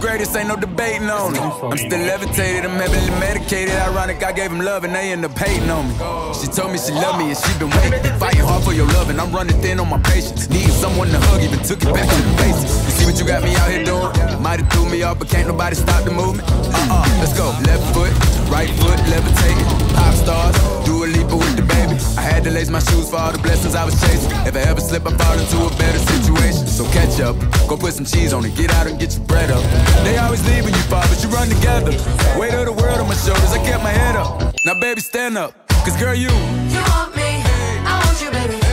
this ain't no debating on it. I'm still levitated, I'm heavily medicated. Ironic, I gave him love and they end up hating on me. She told me she loved me and she been waiting. Fighting hard for your love and I'm running thin on my patience. Needing someone to hug, even took it back to the basics. You see what you got me out here doing? Might have threw me off, but can't nobody stop the movement. Uh-uh, let's go. Left foot, right foot, levitating. Pop stars, Dua Lipa with the baby. I had to lace my shoes for all the blessings I was chasing. If I ever slip, I fall into a better situation. So go put some cheese on it, get out and get your bread up. They always leaving you far, but you run together. Weight of the world on my shoulders, I kept my head up. Now, baby, stand up. Cause girl, you You want me, I want you, baby.